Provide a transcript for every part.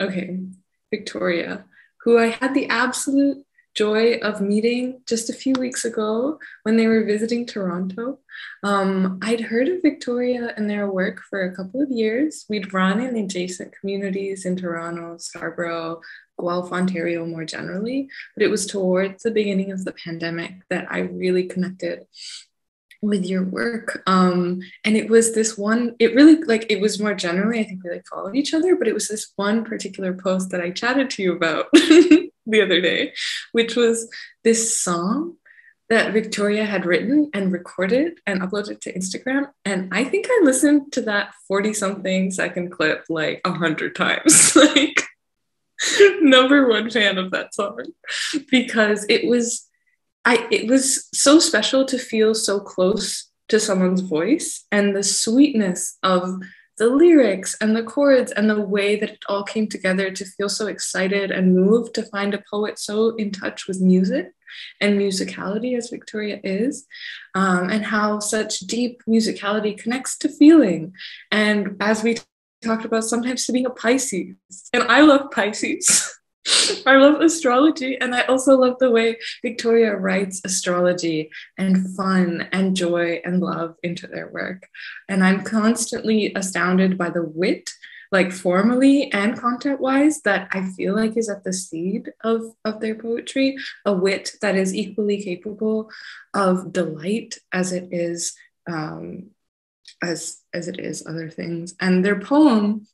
Okay, Victoria, who I had the absolute joy of meeting just a few weeks ago when they were visiting Toronto. Um, I'd heard of Victoria and their work for a couple of years. We'd run in adjacent communities in Toronto, Scarborough, Guelph, Ontario more generally, but it was towards the beginning of the pandemic that I really connected with your work um and it was this one it really like it was more generally i think we like followed each other but it was this one particular post that i chatted to you about the other day which was this song that victoria had written and recorded and uploaded to instagram and i think i listened to that 40 something second clip like a hundred times like number one fan of that song because it was I it was so special to feel so close to someone's voice and the sweetness of the lyrics and the chords and the way that it all came together to feel so excited and moved to find a poet so in touch with music and musicality as Victoria is, um, and how such deep musicality connects to feeling. And as we talked about, sometimes to being a Pisces, and I love Pisces. I love astrology, and I also love the way Victoria writes astrology and fun and joy and love into their work. And I'm constantly astounded by the wit, like formally and content wise, that I feel like is at the seed of, of their poetry, a wit that is equally capable of delight as it is. Um, as as it is other things and their poem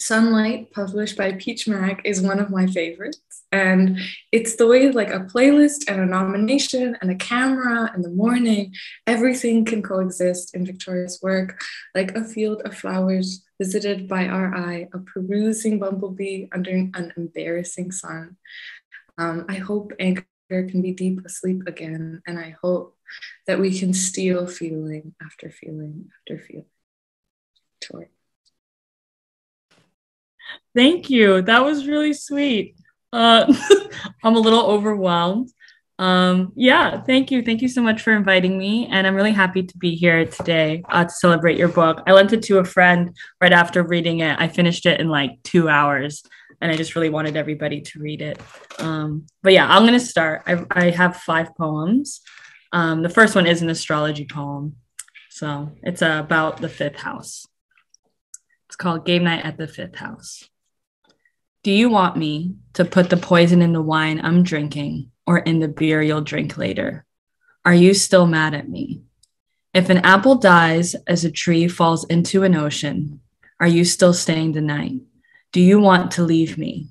Sunlight, published by Peach Mag, is one of my favorites. And it's the way like a playlist and a nomination and a camera in the morning, everything can coexist in Victoria's work, like a field of flowers visited by our eye, a perusing bumblebee under an embarrassing sun. Um, I hope Anchor can be deep asleep again, and I hope that we can steal feeling after feeling after feeling. Victoria. Thank you. That was really sweet. Uh, I'm a little overwhelmed. Um, yeah, thank you. Thank you so much for inviting me. And I'm really happy to be here today uh, to celebrate your book. I lent it to a friend right after reading it. I finished it in like two hours and I just really wanted everybody to read it. Um, but yeah, I'm going to start. I, I have five poems. Um, the first one is an astrology poem. So it's uh, about the fifth house. It's called Game Night at the Fifth House. Do you want me to put the poison in the wine I'm drinking or in the beer you'll drink later? Are you still mad at me? If an apple dies as a tree falls into an ocean, are you still staying the night? Do you want to leave me?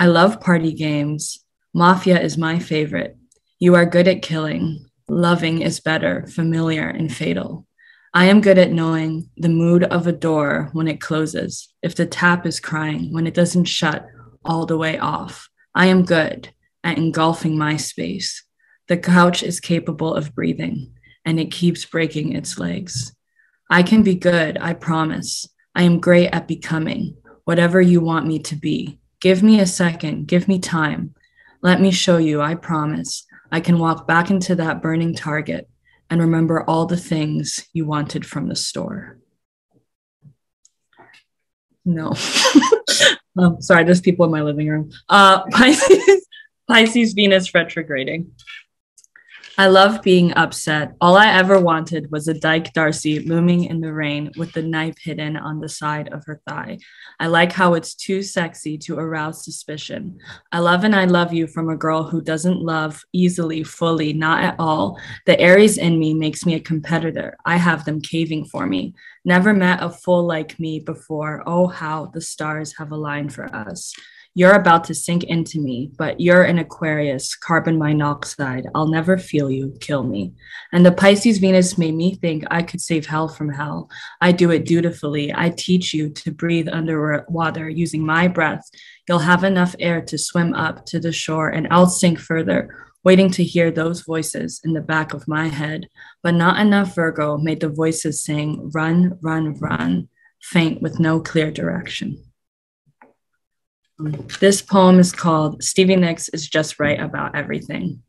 I love party games. Mafia is my favorite. You are good at killing. Loving is better, familiar, and fatal. I am good at knowing the mood of a door when it closes, if the tap is crying when it doesn't shut all the way off. I am good at engulfing my space. The couch is capable of breathing, and it keeps breaking its legs. I can be good, I promise. I am great at becoming whatever you want me to be. Give me a second, give me time. Let me show you, I promise. I can walk back into that burning target and remember all the things you wanted from the store. No. um, sorry, there's people in my living room. Uh, Pisces, Pisces Venus retrograding. I love being upset. All I ever wanted was a Dyke Darcy looming in the rain with the knife hidden on the side of her thigh. I like how it's too sexy to arouse suspicion. I love and I love you from a girl who doesn't love easily, fully, not at all. The Aries in me makes me a competitor. I have them caving for me. Never met a fool like me before. Oh, how the stars have aligned for us. You're about to sink into me, but you're an Aquarius, carbon monoxide. I'll never feel you, kill me. And the Pisces Venus made me think I could save hell from hell. I do it dutifully. I teach you to breathe underwater using my breath. You'll have enough air to swim up to the shore, and I'll sink further, waiting to hear those voices in the back of my head. But not enough Virgo made the voices sing, Run, run, run, faint with no clear direction. This poem is called Stevie Nicks is Just Right About Everything.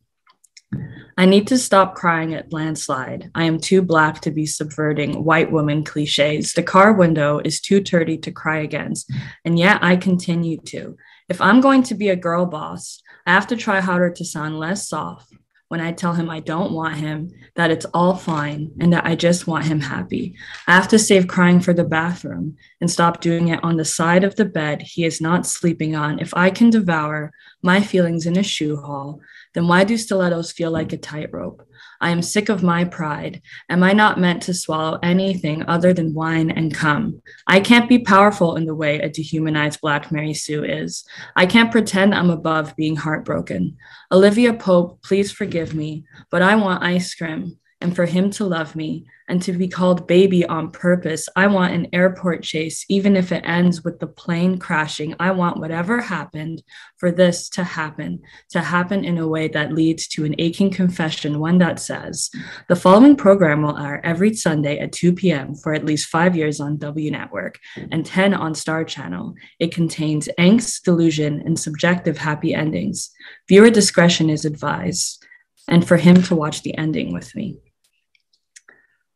I need to stop crying at landslide. I am too black to be subverting white woman cliches. The car window is too dirty to cry against, and yet I continue to. If I'm going to be a girl boss, I have to try harder to sound less soft, when I tell him I don't want him, that it's all fine, and that I just want him happy. I have to save crying for the bathroom and stop doing it on the side of the bed he is not sleeping on. If I can devour my feelings in a shoe haul, then why do stilettos feel like a tightrope? I am sick of my pride. Am I not meant to swallow anything other than wine and cum? I can't be powerful in the way a dehumanized Black Mary Sue is. I can't pretend I'm above being heartbroken. Olivia Pope, please forgive me, but I want ice cream and for him to love me and to be called baby on purpose. I want an airport chase, even if it ends with the plane crashing. I want whatever happened for this to happen, to happen in a way that leads to an aching confession, one that says, the following program will air every Sunday at 2 p.m. for at least five years on W Network and 10 on Star Channel. It contains angst, delusion, and subjective happy endings. Viewer discretion is advised. And for him to watch the ending with me.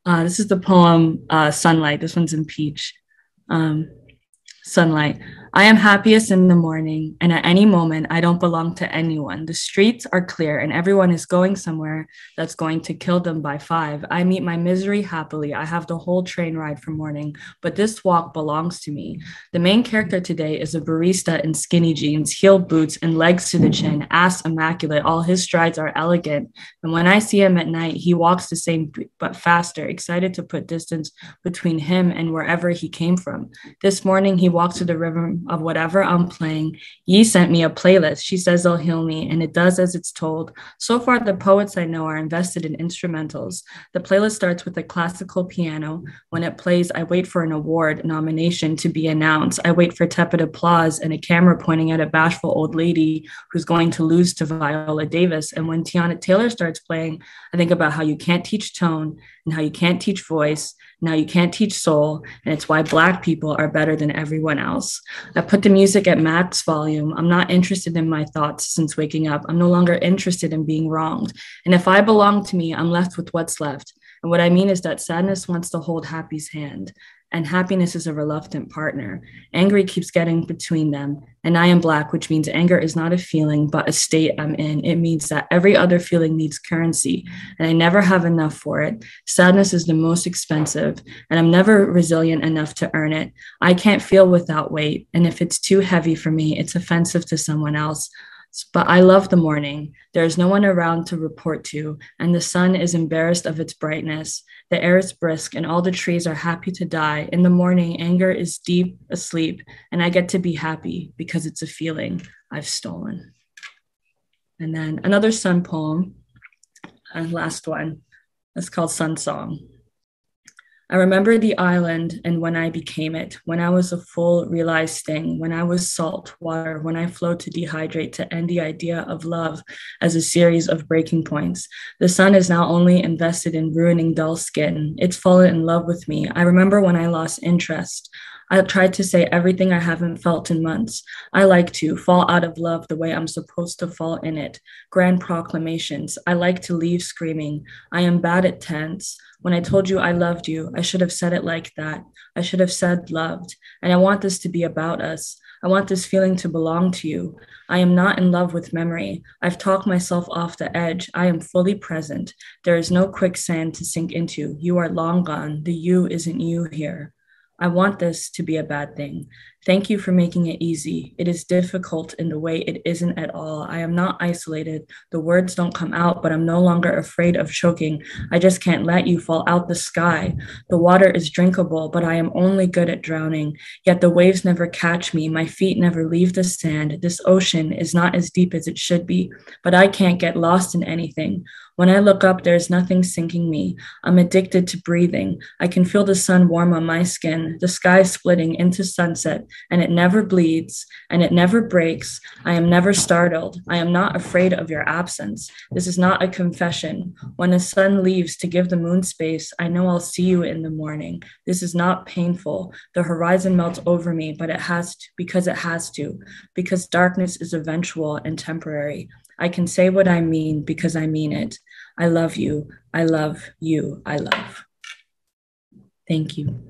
Uh, this is the poem uh, Sunlight. This one's in peach. Um, sunlight. I am happiest in the morning, and at any moment, I don't belong to anyone. The streets are clear, and everyone is going somewhere that's going to kill them by five. I meet my misery happily. I have the whole train ride from morning, but this walk belongs to me. The main character today is a barista in skinny jeans, heel boots, and legs to the chin, ass immaculate. All his strides are elegant. And when I see him at night, he walks the same but faster, excited to put distance between him and wherever he came from. This morning, he walks to the river of whatever I'm playing. Yi sent me a playlist. She says they'll heal me, and it does as it's told. So far, the poets I know are invested in instrumentals. The playlist starts with a classical piano. When it plays, I wait for an award nomination to be announced. I wait for tepid applause and a camera pointing at a bashful old lady who's going to lose to Viola Davis. And when Teyana Taylor starts playing, I think about how you can't teach tone and how you can't teach voice now you can't teach soul, and it's why Black people are better than everyone else. I put the music at max volume. I'm not interested in my thoughts since waking up. I'm no longer interested in being wronged. And if I belong to me, I'm left with what's left. And what I mean is that sadness wants to hold happy's hand and happiness is a reluctant partner. Angry keeps getting between them. And I am black, which means anger is not a feeling, but a state I'm in. It means that every other feeling needs currency, and I never have enough for it. Sadness is the most expensive, and I'm never resilient enough to earn it. I can't feel without weight, and if it's too heavy for me, it's offensive to someone else. But I love the morning. There is no one around to report to, and the sun is embarrassed of its brightness. The air is brisk, and all the trees are happy to die. In the morning, anger is deep asleep, and I get to be happy because it's a feeling I've stolen. And then another sun poem, and last one. It's called Sun Song. I remember the island and when I became it, when I was a full realized thing, when I was salt water, when I flowed to dehydrate to end the idea of love as a series of breaking points. The sun is now only invested in ruining dull skin. It's fallen in love with me. I remember when I lost interest. I tried to say everything I haven't felt in months. I like to fall out of love the way I'm supposed to fall in it. Grand proclamations. I like to leave screaming. I am bad at tense. When I told you I loved you, I should have said it like that. I should have said loved. And I want this to be about us. I want this feeling to belong to you. I am not in love with memory. I've talked myself off the edge. I am fully present. There is no quicksand to sink into. You are long gone. The you isn't you here. I want this to be a bad thing. Thank you for making it easy. It is difficult in the way it isn't at all. I am not isolated. The words don't come out, but I'm no longer afraid of choking. I just can't let you fall out the sky. The water is drinkable, but I am only good at drowning. Yet the waves never catch me. My feet never leave the sand. This ocean is not as deep as it should be, but I can't get lost in anything. When I look up, there is nothing sinking me. I'm addicted to breathing. I can feel the sun warm on my skin, the sky splitting into sunset, and it never bleeds and it never breaks. I am never startled. I am not afraid of your absence. This is not a confession. When the sun leaves to give the moon space, I know I'll see you in the morning. This is not painful. The horizon melts over me, but it has to because it has to, because darkness is eventual and temporary. I can say what I mean because I mean it. I love you. I love you. I love. Thank you.